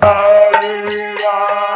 Hallelujah.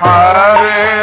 हरे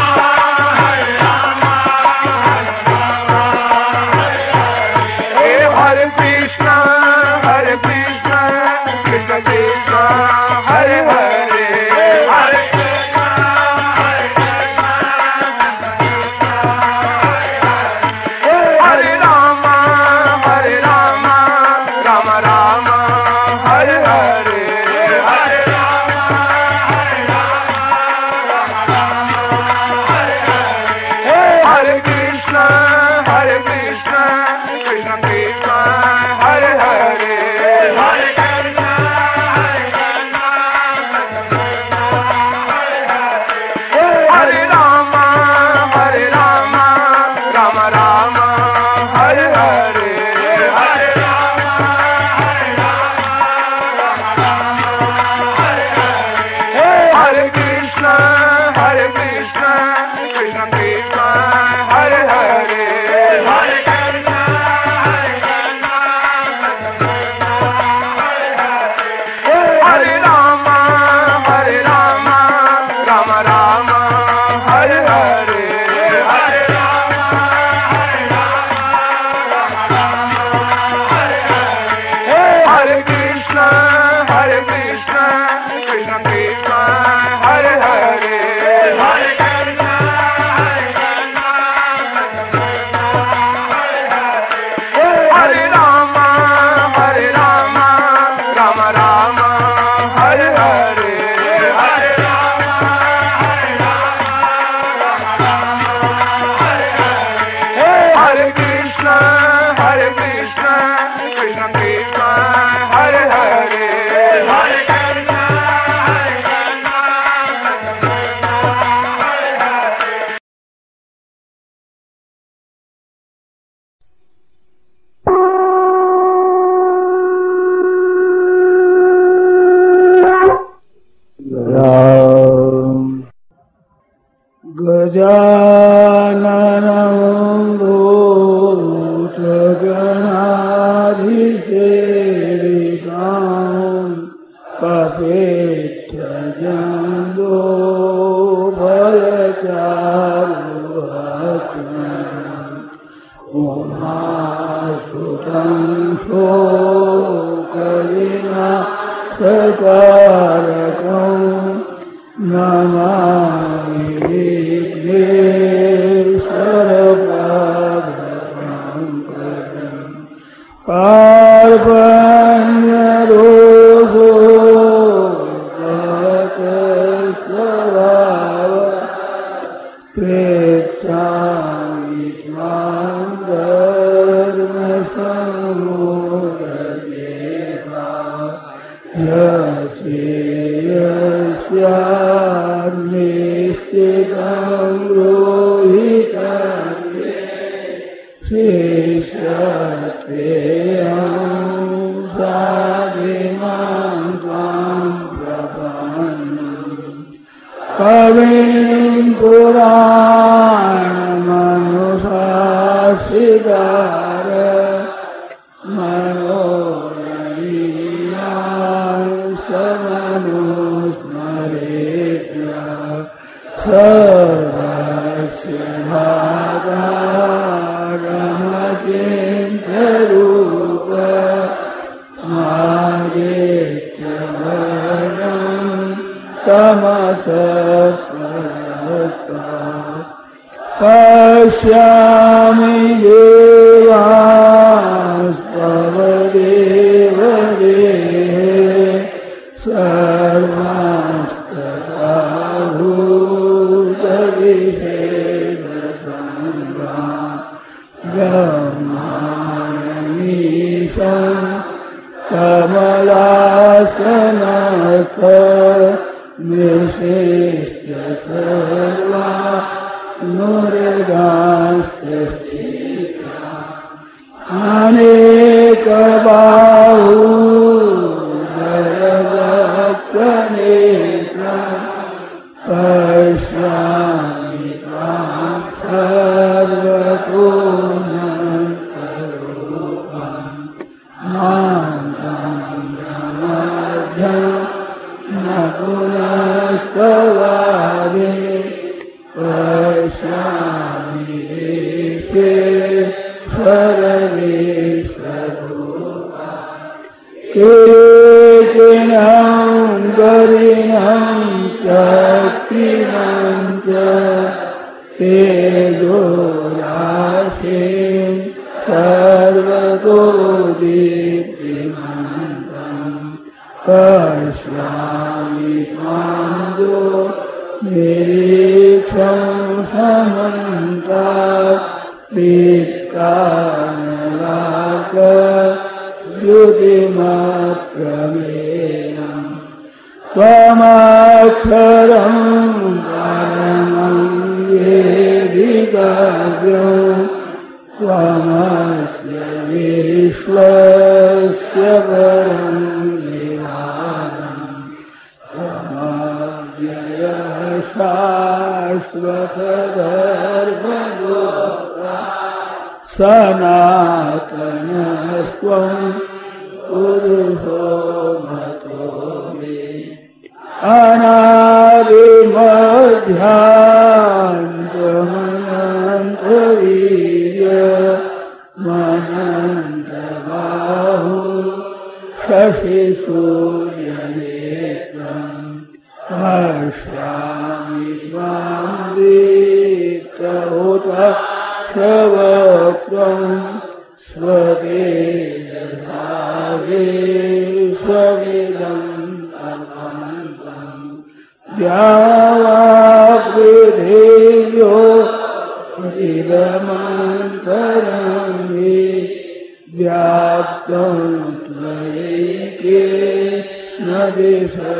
Sarvanya अनेकबाहुदरवक्त्रनेत्रम् मनन्तबाहु शशिसूर्यनेत्रम् पश्यामि त्वां दीप्तहुत क्षवक्त्रम् स्वदेशा विश्वमिदम् अनन्तम् चिरमन्तरमि न दिशस्त्र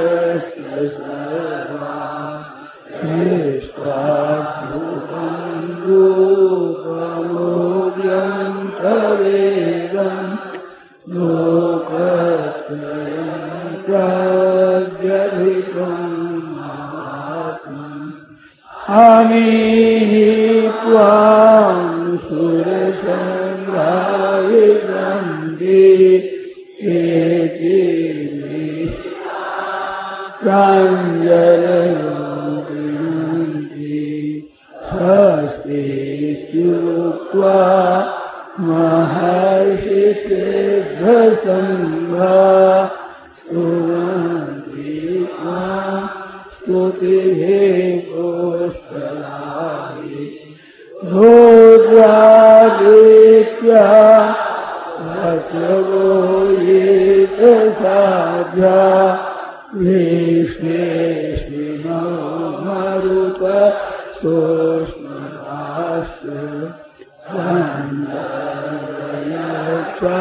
गन्धर्वयक्षा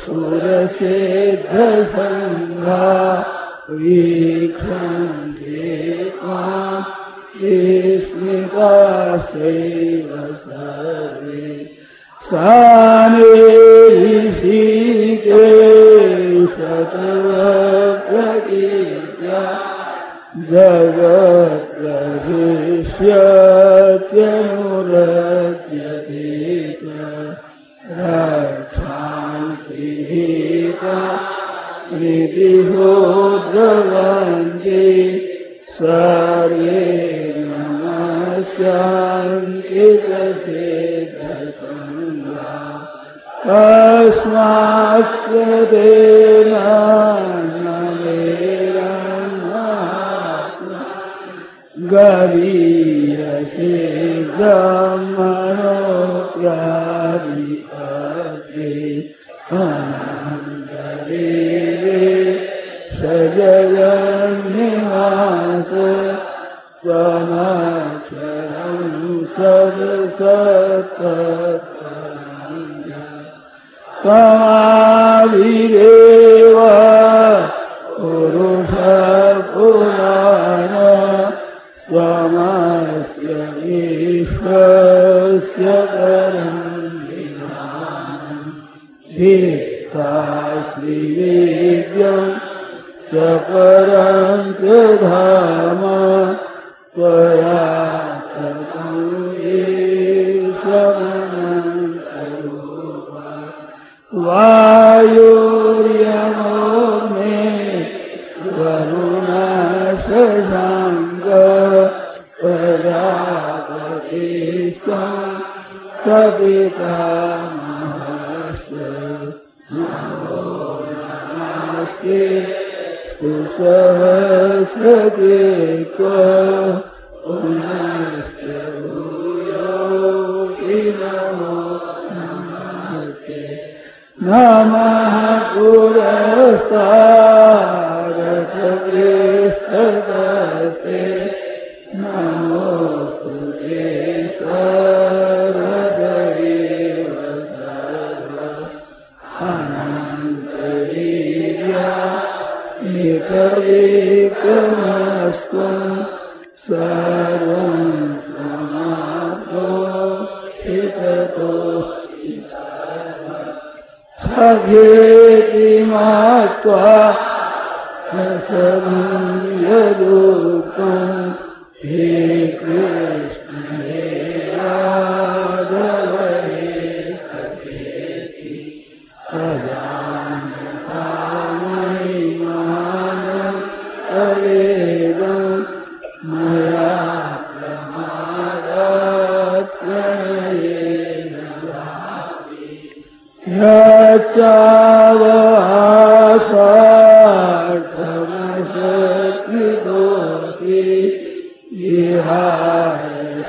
सुरसिद्धसङ्घा वीक्षन्ते त्वाम् स्मितासैव सर्वे साने ऋषिकेशतवप्रकीर्त्या च। निधिशोद्रवन्ति सर्वे नमस्यान्ति च सिद्धसङ्गा तस्मात् स तेन गरीयसे ब्रह्मणोऽप्यादिपत्रे अनन्तदेवे त्वमक्षरं सदसत्तरङ्ग त्वमादिदेव पुरुष पुराण त्वमस्य विश्वस्य परं विधानम् भित्ताश्रीवेद्यं च धाम त्वया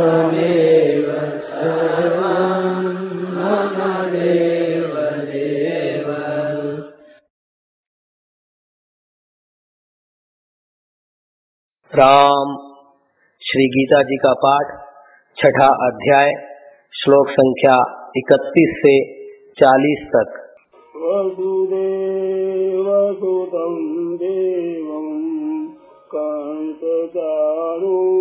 त्वमेव सर्वं मम देव देव राम। श्री गीता जी का पाठ छठा अध्याय श्लोक संख्या 31 से 40 तक। वसुदेवसुतं देवं कान्तचारूरमार्दनं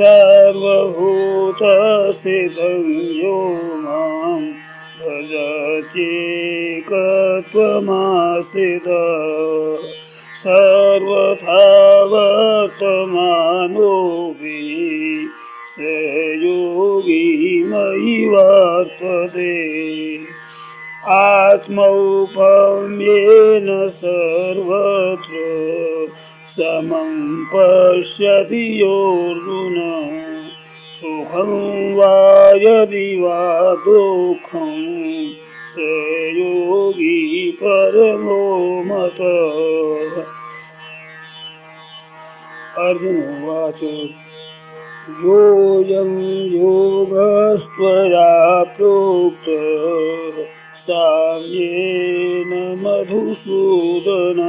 सर्वभूतस्थितं यो माम् भजचेकत्वमास्थित सर्वथा वर्तमानोऽपि स योगी मयि वर्तते। आत्मौपम्येन सर्वत्र समं पश्यति योऽर्जुन। सुखं वा यदि वा दुःखं स योगी परमो मतः। अर्जुन उवाच योऽयं योगस्त्वया प्रोक्त साम्येन मधुसूदन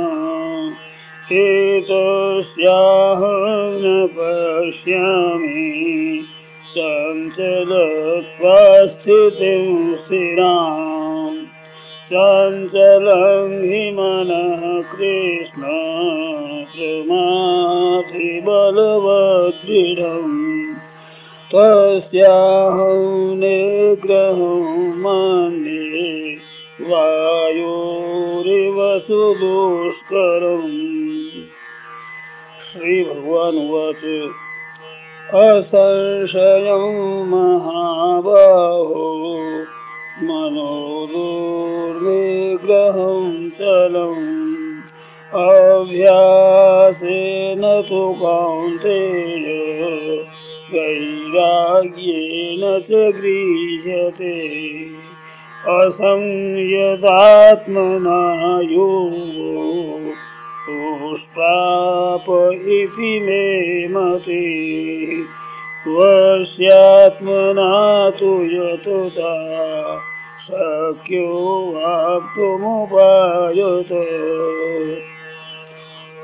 एतस्याहं न पश्यामि चञ्चलत्वास्थितिं स्थिराम्। चञ्चलं हि मनः कृष्ण प्रमाथि बलवदृढम्। तस्याहं निग्रहं मन्ये वायोरिव सुदुष्करम् श्रीभगवान् उवाच असंशयं महाबाहो मनो दुर्निग्रहं चलम्। अभ्यासेन तु कौन्तेय वैराग्येन च गृह्यते। असंयदात्मना योगो पुष्पाप इति मे मति। वस्यात्मना तु यतुता। सख्यो वायत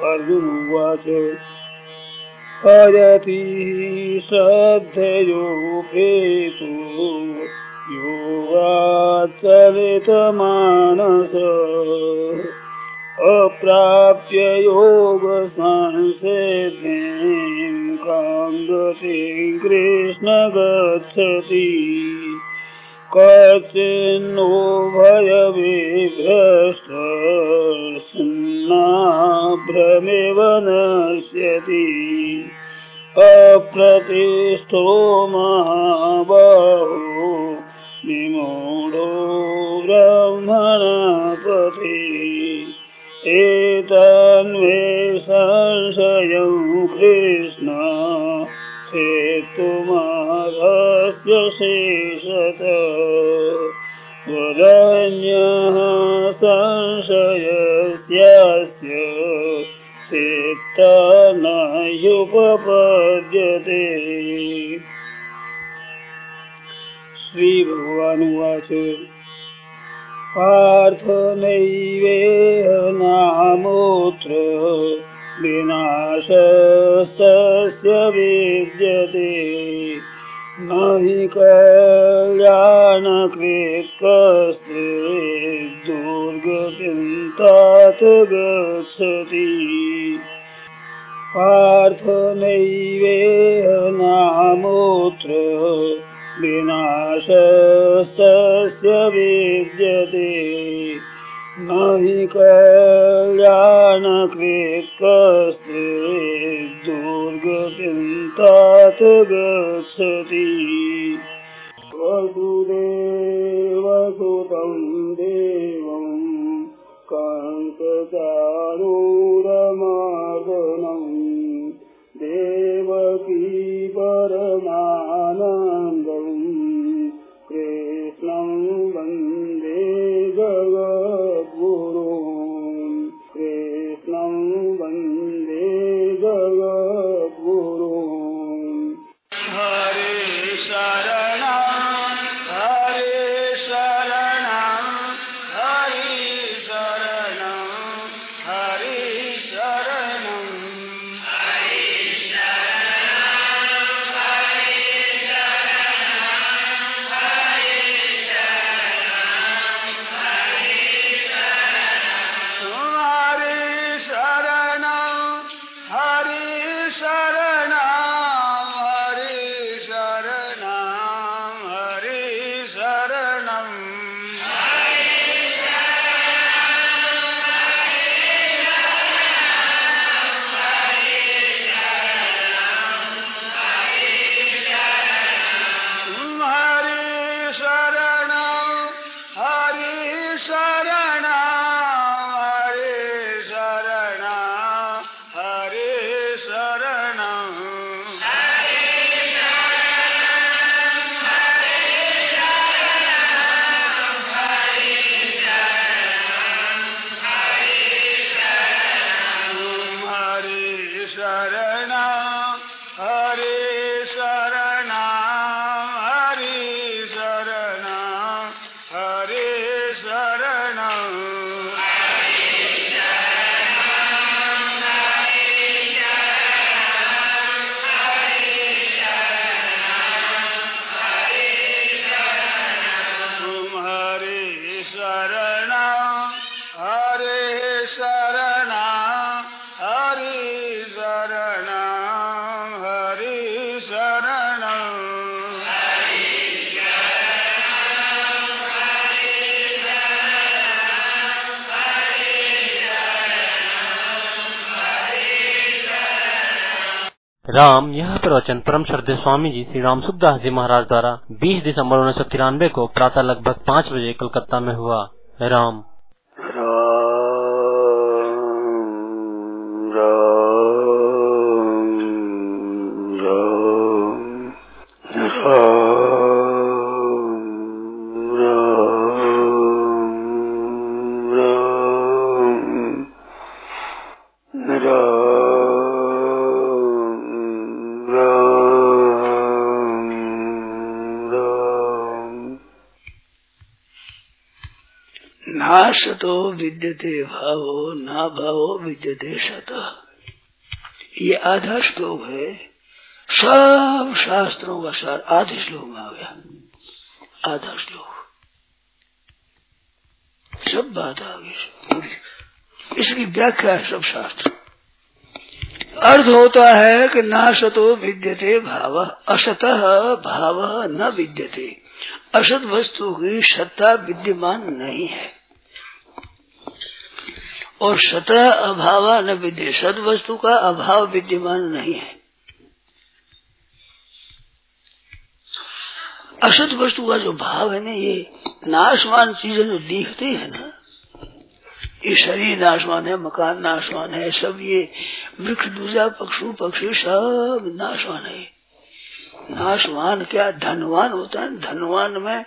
अर्जुवाच अयति श्रद्धयोपेतु। योगाचलितमानस। अप्राप्य योगसंसे काङ्गी कृष्ण गच्छति। कश्चिन्नो भयविभ्रष्टर्षन्नाभ्रमे नश्यति। अप्रतिष्ठो महाबाहो मिमूढो ब्रह्मणसति एतन्मे संशयं कृष्ण के शेषत मुदान्याः संशयस्यास्य चेत् तपपद्यते श्रीभवान्वाचे पार्थ नैवेह नामोऽत्र विनाशस्तस्य विद्यते। न हि कल्याणकृत् कश्चित् दुर्गतिं तात गच्छति। पार्थ नैवेह नामोऽत्र विनाशस्तस्य विद्यते। न हि कल्याणकृत् कश्चित् दुर्गतिं तात गच्छति। वसुदेवसुतं देवं कङ्कचारूरमार्दनम् देवकी परमानन्दम् राम, यह प्रवचन परम श्रद्धे स्वामी जी श्री राम सुखदास जी महाराज द्वारा 20 दिसंबर उन्नीस सौ तिरानवे को प्रातः लगभग पाँच बजे कलकत्ता में हुआ। राम नाशतो विद्यते भावो, ना भावो विद्यते सत ये आधा श्लोक है, सब शास्त्रों का सार आधे श्लोक में आ गया। आधा श्लोक सब बात आ गई। इसकी व्याख्या है सब शास्त्र। अर्थ होता है कि नाशतो विद्यते भाव, असत भाव न विद्यते। असत वस्तु की सत्ता विद्यमान नहीं है। और सत अभाव न विद्य सत वस्तु का अभाव विद्यमान नहीं है। असत वस्तु का जो भाव है ना, ये नाशवान चीज़ें जो दिखती है ना, ये शरीर नाशवान है, मकान नाशवान है, सब ये वृक्ष, दूजा, पक्षु, पक्षी, सब नाशवान है। नाशवान क्या? धनवान होता है धनवान में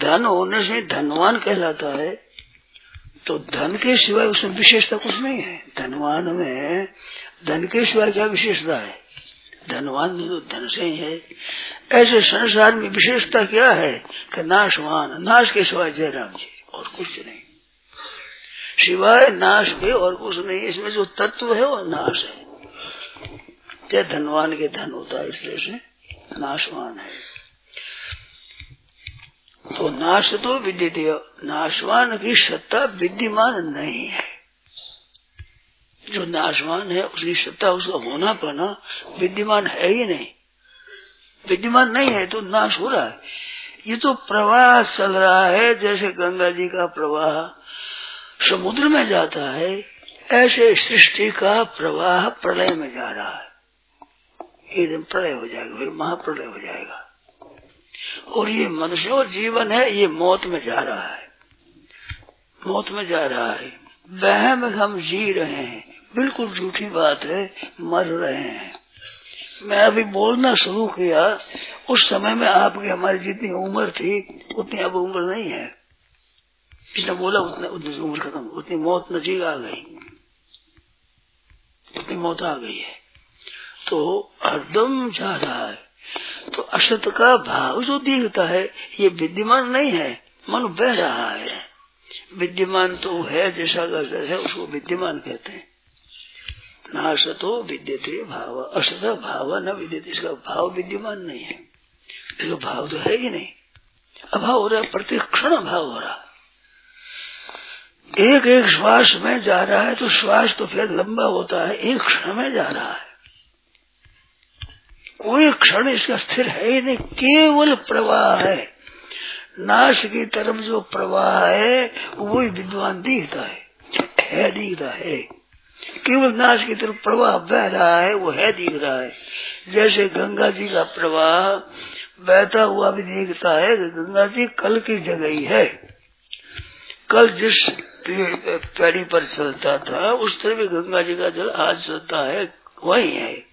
धन होने से धनवान कहलाता है। तो धन के सिवाय उसमें विशेषता कुछ नहीं है। धनवान में धन के सिवाय क्या विशेषता है? धनवान तो धन से ही है। ऐसे संसार में विशेषता क्या है कि नाशवान, नाश के सिवाय जयराम जी, और कुछ नहीं। सिवाय नाश के और कुछ नहीं, इसमें जो तत्व है वो नाश है। जय धनवान के धन होता है, इसलिए से नाशवान है। तो नाश तो विद्यते नाशवान की सत्ता विद्यमान नहीं है। जो नाशवान है, उसकी सत्ता, उसका होना पाना विद्यमान है ही नहीं। विद्यमान नहीं है तो नाश हो रहा है। ये तो प्रवाह चल रहा है, जैसे गंगा जी का प्रवाह समुद्र में जाता है, ऐसे सृष्टि का प्रवाह प्रलय में जा रहा है। एक दिन प्रलय हो जाएगा, फिर महाप्रलय हो जाएगा। और ये मनुष्य जीवन है, ये मौत में जा रहा है। मौत में जा रहा है। वहम हम जी रहे हैं। बिल्कुल झूठी बात है, मर रहे हैं। मैं अभी बोलना शुरू किया, उस समय में आपकी हमारी जितनी उम्र थी, उतनी अब उम्र नहीं है। जितना बोला, उतने, उतनी उम्र खत्म, उतनी मौत नजीक आ गई। उतनी मौत आ गई है। तो हरदम जा रहा है। तो असत का भाव जो दिखता है, ये विद्यमान नहीं है, मन बह रहा है। विद्यमान तो है, जैसा गजर है, उसको विद्यमान कहते हैं। न असतो विद्यते भाव असत भाव न विद्यते, इसका भाव विद्यमान नहीं है। इसका भाव तो है ही नहीं। अभाव हो रहा है प्रति क्षण भाव हो रहा। एक एक श्वास में जा रहा है तो श्वास तो फिर लंबा होता है, एक क्षण में जा रहा है। कोई क्षण इसका स्थिर है ही नहीं, केवल प्रवाह है। नाश की तरफ़ जो प्रवाह है, वही विद्वान दिखता है है दिखता है। केवल नाश की तरफ़ प्रवाह बह रहा है, वो है दिख रहा है। जैसे गंगा जी का प्रवाह बहता हुआ भी दिखता है, गंगा जी कल की जगह ही है। कल जिस पेड़ी पर चलता था, उस तरह भी गंगा जी का जल आज चलता है, वही है।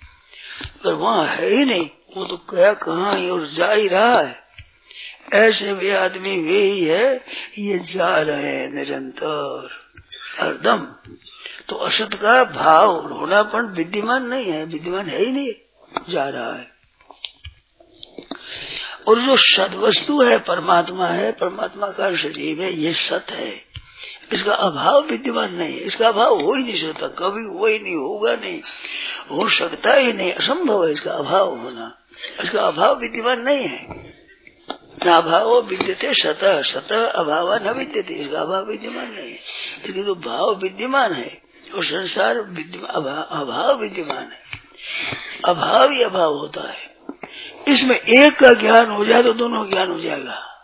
पर वहाँ है ही नहीं। वो तो क्या, कहा और जा ही रहा है। ऐसे भी आदमी वे ही है, ये जा रहे हैं निरंतर। हरदम। तो असत का भाव होनापन विद्यमान नहीं है, विद्यमान है ही नहीं, जा रहा है। और जो सद वस्तु है, परमात्मा है, परमात्मा का शरीर है ये सत है। इसका अभाव विद्यमान नहीं है। इसका अभाव हो ही नहीं सकता। कभी हो ही नहीं, होगा नहीं, हो सकता ही नहीं, असंभव है इसका अभाव होना। इसका अभाव विद्यमान नहीं है। न अभाव विद्यते सत सत अभाव न विद्यते। इसका अभाव विद्यमान नहीं है। इसके तो भाव विद्यमान है और संसार अभाव विद्यमान है। अभाव ही अभाव होता है। इसमें एक का ज्ञान हो जाए तो दोनों ज्ञान हो जाएगा।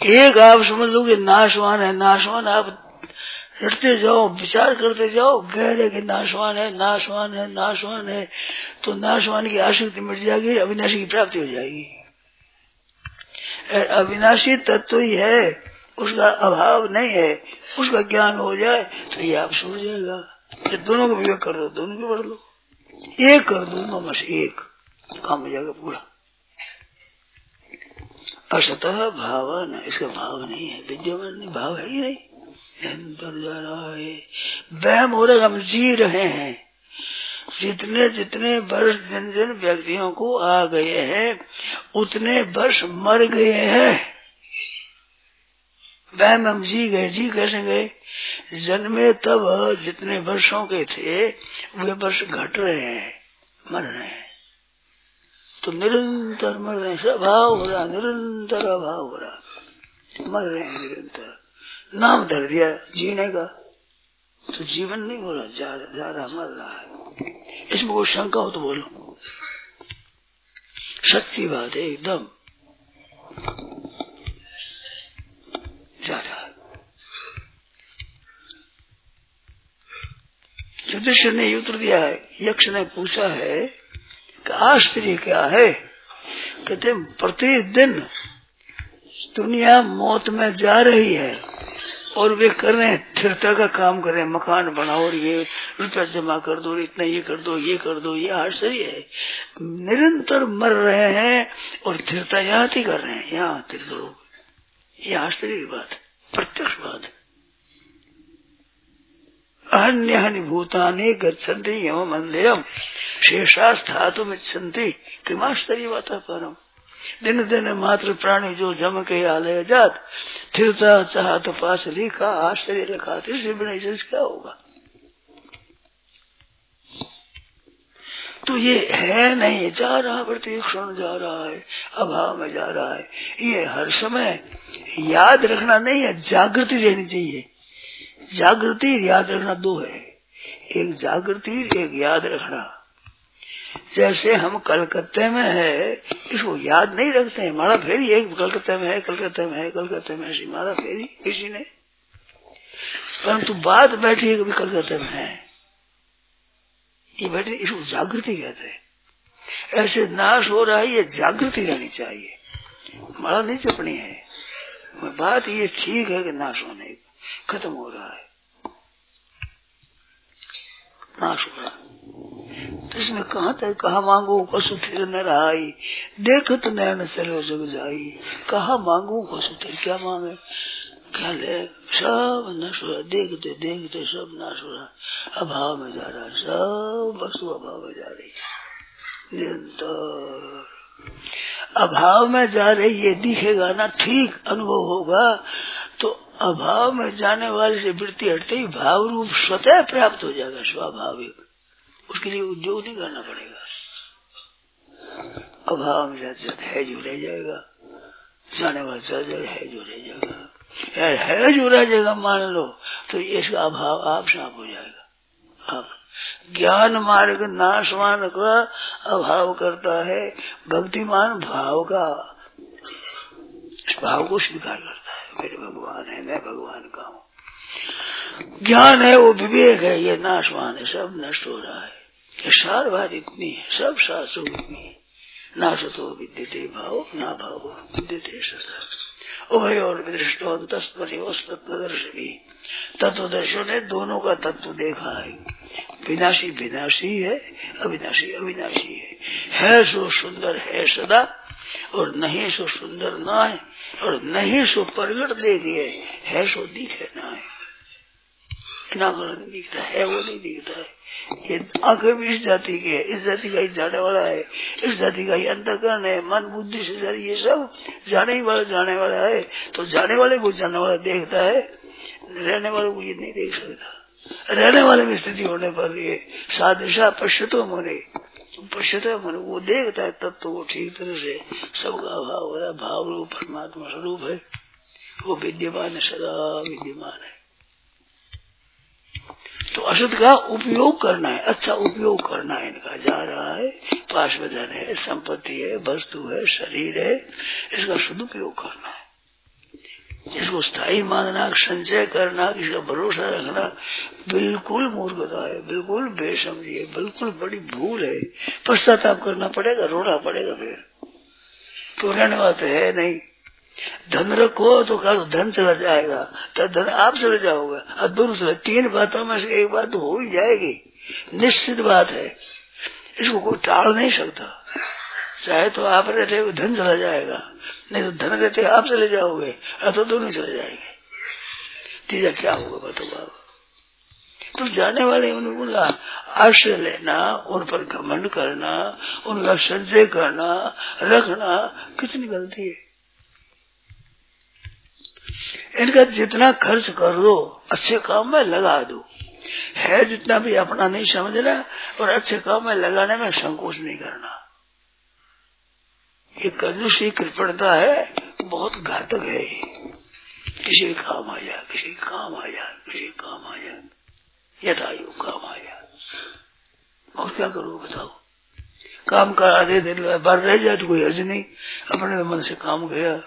एक आप समझ लो कि नाशवान है, नाशवान आप रटते जाओ, विचार करते जाओ गहरे कि नाशवान है नाशवान है नाशवान है तो नाशवान की आसक्ति मिट जाएगी, अविनाशी की प्राप्ति हो जाएगी। अविनाशी तत्व ही है, उसका अभाव नहीं है, उसका ज्ञान हो जाए तो ये आप सुन जाएगा। जब दोनों को विवेक कर दो, दोनों को पढ़ लो। एक कर दो बस एक, काम हो जाएगा पूरा। असतः भाव न इसका भाव नहीं है, विद्यमान नहीं, भाव है ही नहीं। निरंतर जा रहा है। वहम हो रहा, हम जी रहे हैं। जितने जितने वर्ष जिन जिन व्यक्तियों को आ गए हैं, उतने वर्ष मर गए हैं। वह में हम जी गए, जी कैसे गए? जन्मे तब जितने वर्षों के थे, वे वर्ष घट रहे हैं, मर रहे हैं। तो निरंतर मर रहे अभाव हो रहा निरंतर अभाव हो रहा मर रहे हैं निरंतर। नाम धर दिया जीने का। तो जीवन नहीं हो रहा जा, रहा मर रहा है। इसमें कोई शंका हो तो बोलो। सच्ची बात है एकदम। जा रहा है। ने उत्तर दिया है यक्ष ने पूछा है आश्चर्य क्या है कहते प्रतिदिन दुनिया मौत में जा रही है और वे कर रहे हैं स्थिरता का काम कर रहे हैं, मकान बनाओ और ये रुपया जमा कर दो, इतना ये कर दो, ये कर दो, ये आश्चर्य है। निरंतर मर रहे हैं और स्थिरता यहाँ ही कर रहे हैं, यहाँ स्थिर लोग। ये आश्चर्य की बात प्रत्यक्ष बात अन्य भूतानि गच्छन्ति यम मंदिरम शेषा स्थातुम इच्छन्ति। किमाश्चर्य बात परम दिन दिन मात्र प्राणी जो जम के आलय जात थिरता चाह तो पास लिखा आश्चर्य लिखा इससे बिना क्या होगा? तो ये है नहीं, जा रहा प्रत्येक क्षण जा रहा है, अभाव में जा रहा है। ये हर समय याद रखना नहीं है, जागृति रहनी चाहिए। जागृति, याद रखना दो है। एक जागृति, एक याद रखना। जैसे हम कलकत्ते में है, इसको याद नहीं रखते हैं। मारा फेरी एक कलकत्ते में है, कलकत्ते में है, कलकत्ते में ऐसी मारा फेरी किसी ने। परंतु बात बैठी है कभी कलकत्ते में है। ये बैठे, इसको जागृति कहते हैं। ऐसे नाश हो रहा है, ये जागृति रहनी चाहिए। मारा नहीं चपनी है। बात ये ठीक है कि नाश होने खत्म हो रहा है। नाश हो रहा तो इसमें कहा था, कहा, मांगू कसु थिर न रहाई। देखत नैन चलो जग जाई। कहा, मांगू कसु थिर क्या मांगे? क्या ले, सब नश हो रहा देखते देखते सब नाश हो रहा अभाव में जा रहा, सब वस्तु अभाव में जा रही। निरंतर। अभाव में जा रही, ये दिखेगा ना, ठीक अनुभव होगा तो अभाव में जाने वाले से वृत्ति हटते ही भाव रूप स्वतः प्राप्त हो जाएगा, स्वाभाविक। उसके लिए उद्योग नहीं करना पड़ेगा। अभाव में जाते जाते है जो रह जाएगा, जाने वाले चल जाए है जो रह जाएगा। यार है जो रह जाएगा, मान लो तो इसका अभाव आप साफ़ हो जाएगा। आप ज्ञान मार्ग नाशवान का अभाव करता है, भक्तिमान भाव का भाव को स्वीकार करता है मेरे भगवान है, मैं भगवान का हूँ। ज्ञान है, वो विवेक है, ये नाशवान है, सब नष्ट हो रहा है। ये सार इतनी है, सब इतनी है। नाशतो विद्यते भाव, ना भाव विद्यते सदा। उभय और विदृष्टो तत्वदर्शी तत्वदर्शियों ने दोनों का तत्व देखा है। विनाशी विनाशी है, अविनाशी अविनाशी है। है सो सुंदर, है सदा। और नहीं सो सुंदर ना है, और नहीं सो प्रगट देखिए है। सो दिखे ना है। दिखता है, वो नहीं दिखता है। ये आँखें भी इस जाति के इस जाति का ही जाने वाला है, इस जाति का ही अंतकरण है, मन बुद्धि से जारी ये सब जाने ही वाला, जाने वाला है। तो जाने वाले को जाने वाला देखता है, रहने वाले को ये नहीं देख सकता। रहने वाले में स्थिति होने पर ये सादिशा पश्चितो मने पश्चितो मन वो देखता है, तब तो वो ठीक तरह से सबका भाव हो रहा भाव रूप परमात्मा स्वरूप है। वो विद्यमान है, सदा विद्यमान है। तो असत का उपयोग करना है अच्छा उपयोग करना है, इनका जा रहा है, पार्श्वधन है, संपत्ति है, वस्तु है, शरीर है, इसका सदुपयोग करना है। इसको स्थायी मानना, संचय करना, इसका भरोसा रखना बिल्कुल मूर्खता है, बिल्कुल बेसमझी है, बिल्कुल बड़ी भूल है। पश्चाताप करना पड़ेगा, रोना पड़ेगा फिर। तो रहने वाला तो है नहीं। धन रखो तो कल धन चला जाएगा तो धन आप चले जाओगे। और दोनों चले तीन बातों में से एक बात तो हो ही जाएगी। निश्चित बात है। इसको कोई टाल नहीं सकता। चाहे तो आप रहते हुए धन चला जाएगा। नहीं तो धन रहते, आप चले जाओगे तो दोनों चले जाएँगे। तीजा क्या होगा बताओ आप तो जाने वाले उन्हें बोला आश्रय लेना, उन पर घमंड करना उनका संचय करना, रखना, कितनी गलती है। इनका जितना खर्च कर दो, अच्छे काम में लगा दो। है जितना भी अपना नहीं समझना और अच्छे काम में लगाने में संकोच नहीं करना। ये कंजूसी कृपणता है, बहुत घातक है। किसी काम आ जाए, किसी काम आ जाए, किसी काम आ जाए। यथायु काम आ जाए। और क्या करो बताओ? काम करा दे, दिन बार रह जाए तो कोई अर्ज़ नहीं। अपने मन से काम गया।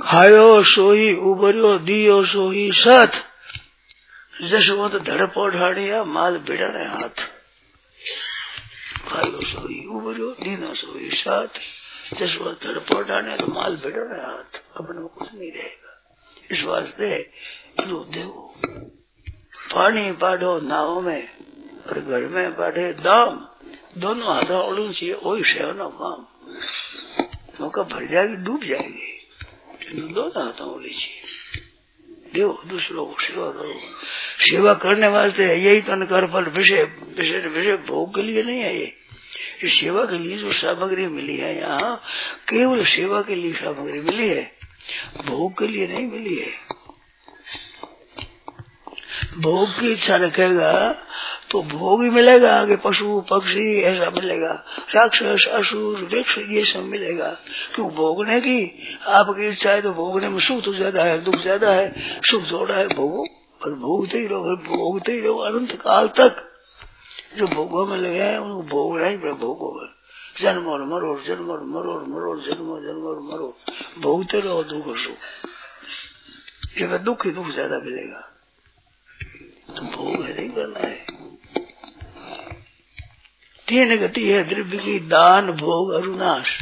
खायो, सोई, उबरियो, दियो, सोई सत जसवंत धड़प ढाड़िया माल बिड़ने हाथ। खायो सोई उबरियो दीनो सोई साथ जसवंत धड़प ढाड़े तो माल बिड़ने हाथ, अपने में कुछ नहीं रहेगा। इस वास्ते जो देवो, पानी बाढ़ो नाव में और घर में बाढ़े दाम, दोनों हाथों ओढ़ू चाहिए वही सेवा काम मौका भर जाएगी, डूब जाएगी। दोनों हाथों ओढ़ी चाहिए। देव, दूसरों को सेवा करो। सेवा करने वास्ते यही तन कर फल विषय विषय विषय भोग के लिए नहीं है ये। सेवा के लिए जो सामग्री मिली है यहाँ, केवल सेवा के लिए सामग्री मिली है, भोग के लिए नहीं मिली है। भोग की इच्छा रखेगा तो भोग ही मिलेगा, आगे पशु, पक्षी, ऐसा मिलेगा, राक्षस, असुर, वृक्ष, ये सब मिलेगा। क्यों भोगने की आपकी इच्छा है तो भोगने में सुख तो ज़्यादा है, दुख ज़्यादा है, सुख थोड़ा है, भोगो और भोगते ही रहो, भोगते ही रहो, अनंत काल तक। जो भोगों में लगे हैं, उनको भोगना ही भोगो जन्म और मरो, जन्म और मरो और मरो जन्म जन्म और मरो। भोगते रहो, दुख सुख ये दुख ही दुख ज़्यादा मिलेगा। तो भोग है, नहीं करना है। तीन गति है, द्रव्य की दान, भोग और नाश।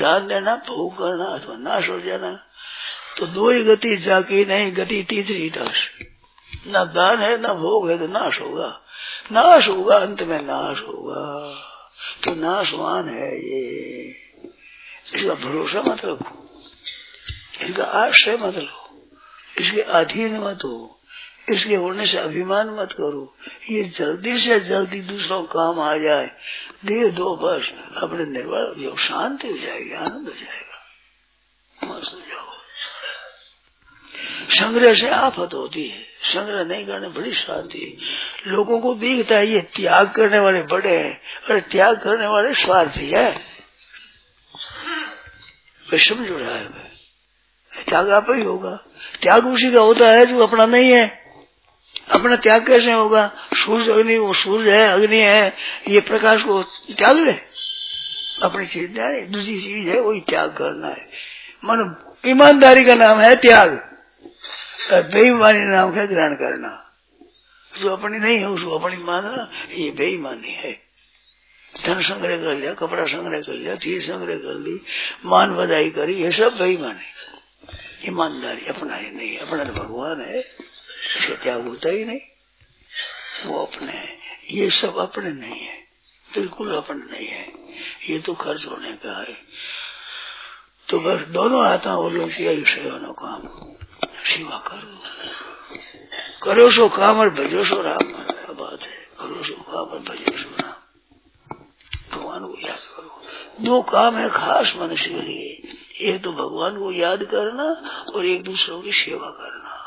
दान देना, भोग करना, अथवा नाश हो जाना। तो दो ही गति जाके नहीं, गति तीसरी नाश। ना दान है, ना भोग है तो नाश होगा। नाश होगा, अंत में नाश होगा। तो नाशवान है ये। इसका भरोसा मत रखो। इसका आश्रय मत लो। इसके अधीन मत हो। इसके होने से अभिमान मत करो। ये जल्दी से जल्दी दूसरों काम आ जाए। दे दो बस। अपने निर्भर शांति हो जाएगी, आनंद हो जाएगा। मस्त जाओ। संग्रह से आफत होती है। संग्रह नहीं करने बड़ी शांति लोगों को दिखता है, ये त्याग करने वाले बड़े हैं और त्याग करने वाले स्वार्थी है। वे समझ रहा है त्याग आप ही होगा। त्याग उसी का होता है जो अपना नहीं है। अपना त्याग कैसे होगा? सूर्य अग्नि, वो सूर्य है, अग्नि है, ये प्रकाश को त्याग ले। अपनी चीज़ दूसरी चीज़ है, वही त्याग करना है। मन, ईमानदारी का नाम है त्याग। बेईमानी नाम है ग्रहण करना। जो अपनी नहीं है, उसको अपनी मानना, ये बेईमानी है। धन संग्रह कर लिया, कपड़ा संग्रह कर लिया, चीज़ संग्रह कर ली, मान बधाई करी, ये सब बेईमानी। ईमानदारी अपना ही नहीं, अपना तो भगवान है इसका त्याग होता ही नहीं। वो अपने है। ये सब अपने नहीं है, बिल्कुल अपने नहीं है। ये तो खर्च होने का है। तो बस दोनों आता लोग किया नो काम। सेवा करो। करो सो काम और भजो सो राम। बात है? करो सो काम और भजो सो राम। भगवान को याद करो। दो काम है खास मनुष्य के लिए। एक तो भगवान को याद करना और एक दूसरों की सेवा करना।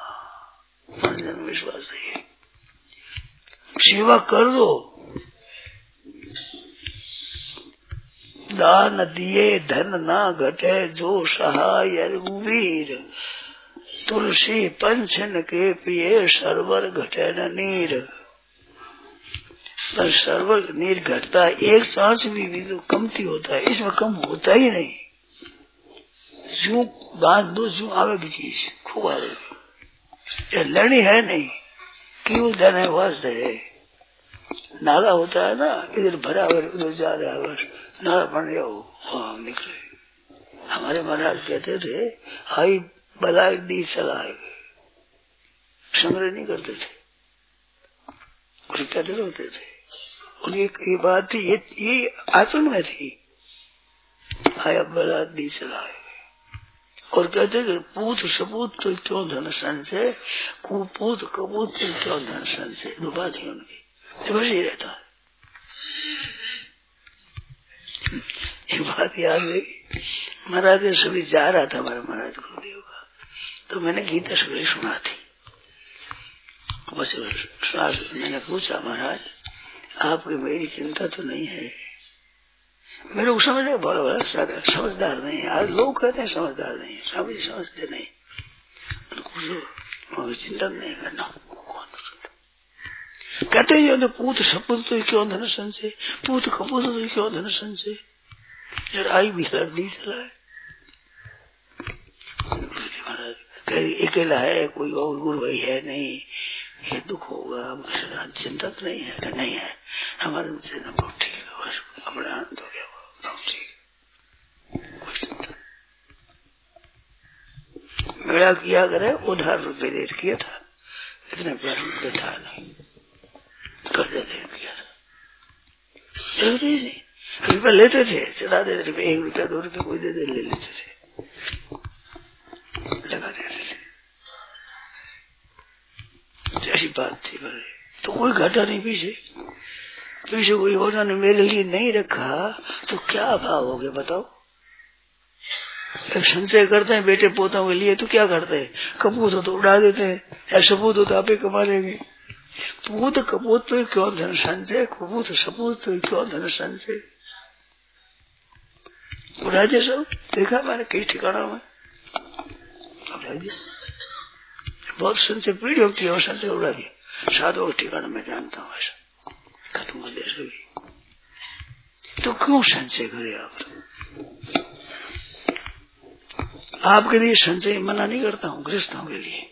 जन विश्वास है। सेवा कर दो। दान दिए धन ना घटे, जो सहाय रघुवीर तुलसी पंचन के पिए सरवर घटे नीर। पर सरवर नीर घटता है एक सांस भी, भी तो कमती होता है इसमें कम होता ही नहीं। जू दान दो जू आवेगी चीज़ खूब आवेगी ये लड़ी है नहीं क्यों धन है वस्त है। नाला होता है ना इधर भरा हुआ उधर जा रहा है बस नाला बन गया हो वहाँ निकले। हमारे महाराज कहते थे हाई बलाय दी चलाए संग्रह नहीं करते थे। कहते रहते थे। उनकी ये ये बात थी, ये ये आचरण में थी। आया बला दी चलाए और कहते कि पूत सपूत तो क्यों धन संचय कुपूत कपूत तो क्यों धन संचय दो बात है उनकी। बस ही रहता है। एक बात याद है महाराज सभी जा रहा था हमारे महाराज गुरुदेव। तो मैंने गीता सगड़ी सुना थी। बस मैंने पूछा, महाराज, आपकी मेरी चिंता तो नहीं है? मेरे को समझ बड़ा बड़ा समझदार नहीं है। आज लोग कहते हैं समझदार नहीं जी समझते नहीं। चिंता नहीं करना कहते हैं जो पूत सपूत तो क्यों धन संचय? पूत कपूत तो क्यों धन संचय? लड़ाई भी लड़नी चला है अकेला है, कोई और गुरु भाई है, नहीं। ये दुख होगा, हम चिंता तो नहीं है तो नहीं है। हमारे मुझसे न बहुत ठीक है, बस, अपना आनंद हो गया बहुत ठीक कोई चिंता मेरा किया करे, उधार रुपये दे किया था। इतने पैसे रुपये था नहीं कर्जा दे किया था। ज़रूरी नहीं। रुपये लेते थे चला देते थे, एक रुपया, दो रुपये, कोई दे दे, ले लेते थे। लगा देते थे ऐसी बात थी बड़े तो कोई घाटा नहीं पीछे। पीछे कोई उन्होंने मेरे लिए नहीं रखा तो क्या भाव हो गया बताओ? संचय करते हैं बेटे पोतों के लिए तो क्या करते हैं? कपूत हो तो उड़ा देते हैं, या सबूत हो तो आप ही कमा लेंगे। पूत, कपूत तो क्यों धन संचय? कपूत सपूत तो क्यों धन संचय? उड़ा दे सब। देखा मैंने कई ठिकाना में। बहुत संचय पीढ़ियों की और संचय उड़ा दिया साधु और ठिकाना में जानता हूँ ऐसा। खत्म कर दिया सभी तो क्यों संचय करे आप आपके लिए संचय मना नहीं करता हूँ गृहस्थों के लिए।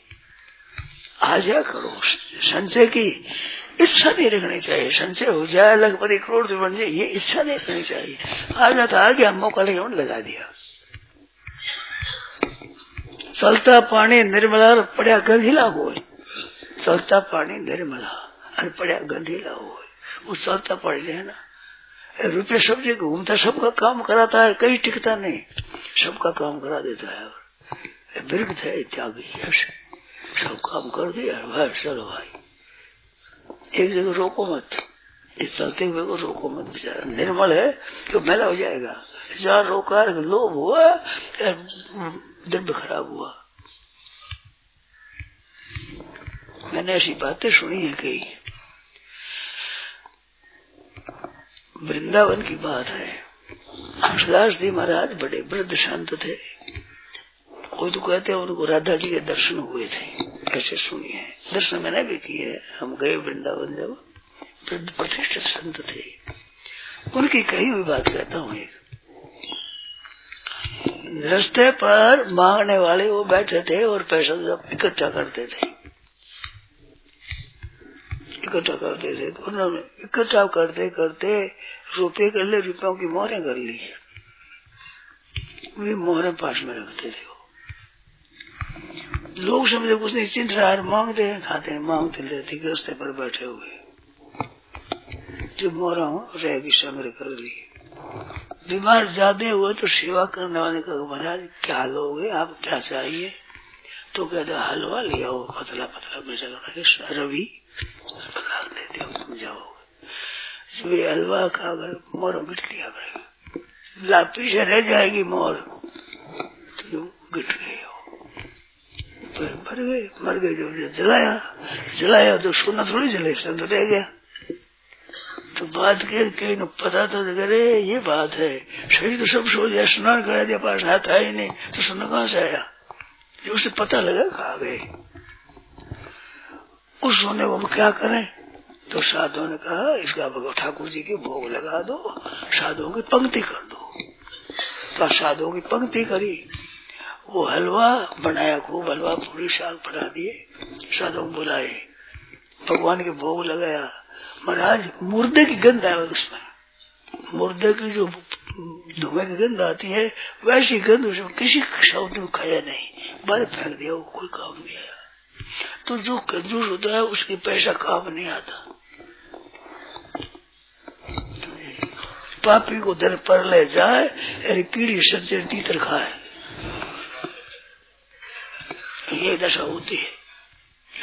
आ जा करो, संचय की इच्छा नहीं रखनी चाहिए। संचय हो जाए, लगभग करोड़ बन जाए, ये इच्छा नहीं रखनी चाहिए। आ जाता, आ गया, मौका लेके लगा दिया। चलता पानी निर्मला और पड़ा गंधीला हो चलता पानी निर्मला और पड़ा गंधीला हो वो चलता पड़ जाए ना, रुपये सब जगह घूमता, सबका काम कराता है, कहीं टिकता नहीं। सबका काम करा देता है और मृग थे त्यागी सब काम कर दिया भाई, चलो भाई। एक जगह रोको मत। इस चलते हुए को रोको मत, बेचारा। निर्मल है तो मेला हो जाएगा। जहाँ रोका लोभ हुआ द्रव्य खराब हुआ। मैंने ऐसी बातें सुनी है कई वृंदावन की बात है। हंसदास जी महाराज बड़े वृद्ध संत थे। वो तो कहते हैं, उनको राधा जी के दर्शन हुए थे। ऐसे सुनिए दर्शन मैंने भी किए हम गए वृंदावन जब वृद्ध प्रतिष्ठित संत थे। उनकी कही हुई बात कहता हूँ एक। रास्ते पर मांगने वाले वो बैठे थे और पैसा इकट्ठा करते थे। इकट्ठा करते थे। उन्होंने इकट्ठा करते करते रुपये कर ले रुपयों की मोहरें कर ली। वे मोहरें पास में रखते थे लोग समझे कुछ नहीं चिंत रहा है मांगते हैं, खाते हैं, मांगते रहते रस्ते पर बैठे हुए। जो मोहरा हो रहेगी संग्रह कर ली। बीमार ज़्यादा हुए तो सेवा करने वाले का महाराज क्या लोगे आप क्या चाहिए? तो कहते, हलवा लिया हो पतला पतला बेचा रवि जाओगे हलवा खाकर मोर मिट लिया करेगा ला पीछे रह जाएगी मोर तो गिट गए हो। तो मर गए मर गए जो जलाया जलाया तो सोना थोड़ी जले, संत रह गया। तो बात के कहीं न पता तो करे ये बात है। शरीर तो सब सो गया, स्नान करा दिया, पास हाथ आया नहीं तो सोना कहाँ से आया? जो उसे पता लगा, खा गए। उस सोने को क्या करें? तो साधुओं ने कहा, इसका ठाकुर जी के भोग लगा दो, साधुओं की पंक्ति कर दो। तो साधुओं की पंक्ति करी। वो हलवा बनाया, खूब हलवा पूरी साग बना दिए। साधु बुलाए। भगवान के भोग लगाया। महाराज, मुर्दे की गंध आए उसमें। मुर्दे की जो धुएँ की गंध आती है, वैसी गंध उसमें किसी शब्द में खाया नहीं। बाहर फेंक दिया वो कोई काम नहीं आया। तो जो कंजूस होता है, उसके पैसा काम नहीं आता। पापी को दर पर ले जाए, यानी पीढ़ी संचय तीतर खाए। ये दशा होती है।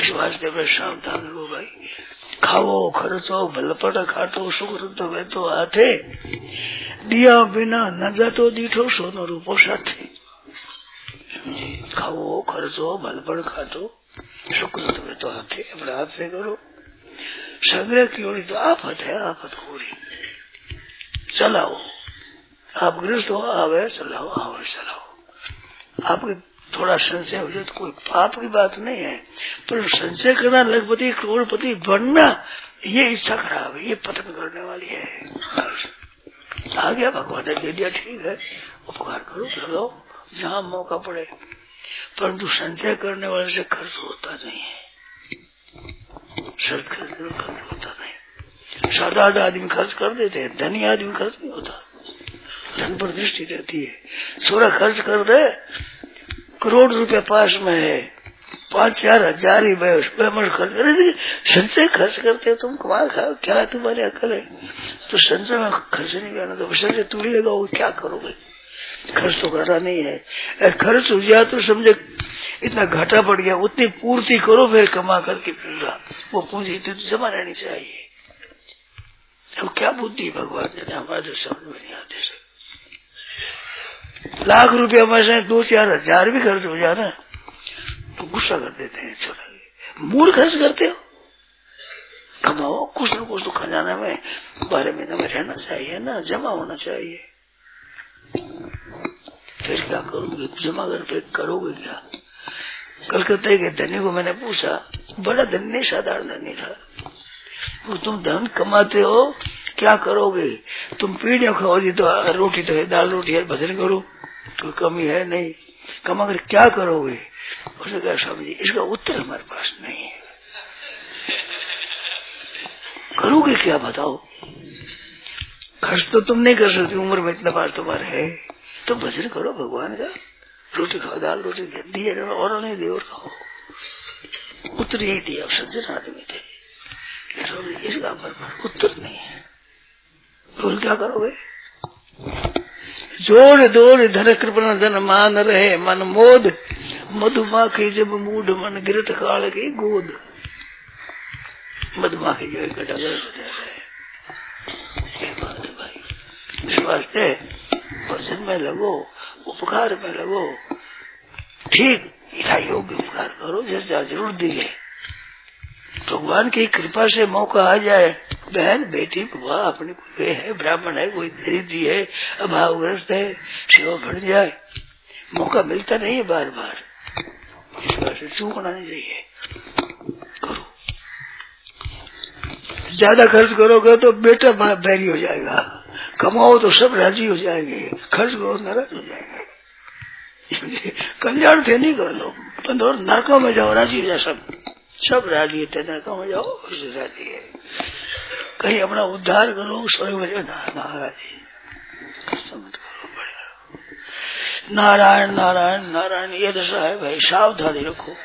इस वास्ते वे सावधान रहो भाई। खाओ खर्चो भलपट खातो सुकृत वे तो हाथे। दिया बिना न जातो, दीठो सोनो रूपो साथे। खाओ खर्चो भलपट खातो सुकृत वे तो हाथे। अपने हाथ से करो। संग्रह की ओर तो आफत है, आफत खोड़ी चलाओ। आप गृहस्थ हो आवे चलाओ आवे चलाओ। आपके थोड़ा संशय हो जाए तो कोई पाप की बात नहीं है। पर संचय करना लखपति करोड़पति बनना, ये इच्छा खराब है, ये पतन करने वाली है। आ गया भगवान ने दे दिया, ठीक है, उपकार करो लगाओ जहाँ मौका पड़े। परंतु संचय करने वाले से खर्च होता नहीं है। खर्च खर्च होता नहीं सादा आदमी खर्च कर देते हैं, धनी आदमी खर्च नहीं होता। धन पर दृष्टि रहती है। थोड़ा खर्च कर दे करोड़ रुपए पास में है। पाँच चार हज़ार ही मैं उसमें खर्च करे। संचय खर्च करते तुम कमा खाओ, क्या तुम्हारी अकल है? तो संचय में खर्च नहीं करना तो संचय तू ही लगाओ क्या करोगे खर्च तो करना नहीं है। खर्च हो गया तो समझे, इतना घाटा पड़ गया, उतनी पूर्ति करो, फिर कमा करके पूरा वो पूंजी तो जमा रहनी चाहिए। अब क्या बुद्धि भगवान ने हमारे तो समझ में नहीं आते लाख रुपए हमारे दो चार हज़ार भी खर्च हो जाए ना तो गुस्सा कर देते हैं, छोटा मूल खर्च करते हो? कमाओ, कुछ न कुछ तो खजाना में बारह महीने में रहना चाहिए ना, जमा होना चाहिए। फिर क्या करोगे जमा कर फिर करोगे क्या? कलकत्ते के धनी को मैंने पूछा, बड़ा धनी, साधारण धनी था। तुम धन कमाते हो क्या करोगे? तुम पीढ़ियों खाओ जी तो रोटी तो है, दाल रोटी है, भजन करो। कोई कमी है नहीं। कमा कर क्या करोगे? उसने कहा, स्वामी जी, इसका उत्तर हमारे पास नहीं है। करोगे क्या, बताओ? खर्च तो तुम नहीं कर सकती, उम्र में इतना बार तुम्हारे है। तो भजन करो भगवान का। रोटी खाओ, दाल रोटी दिए और नहीं दे, और खाओ। उत्तर यही दिया सज्जन आदमी थे। इसका उत्तर नहीं है। और क्या करोगे? जोड़ दौड़ धन कृपण धन मान रहे, मन मोद, मधुमाखी जब मूड मन गिरत काल की गोद। मधुमाखी जो इकट्ठा कर भाई इस वास्ते भजन में लगो, उपकार में लगो, ठीक इतना योग्य उपकार करो, जैसा ज़रूर दिए। भगवान की कृपा से मौका आ जाए। बहन, बेटी, बुआ, अपनी वे है, ब्राह्मण है, कोई दरिद्री है, अभावग्रस्त है, सेवा बढ़ जाए। मौका मिलता नहीं है बार बार से चूकना नहीं चाहिए। करो। ज़्यादा खर्च करोगे तो बेटा बैरी हो जाएगा। कमाओ तो सब राज़ी हो जाएँगे। खर्च करो नाराज़ हो जाएँगे। कल्याण थे नहीं कर। लो पंद्रह नरकों में जाओ, राज़ी हो जाए सब। सब राज़ी है नरकों में जाओ? उसे राज़ी है। कहीं अपना उद्धार करो, स्वयं बजे नाराजी। समझ करो नारायण नारायण नारायण, ये दशा है भाई, सावधानी रखो।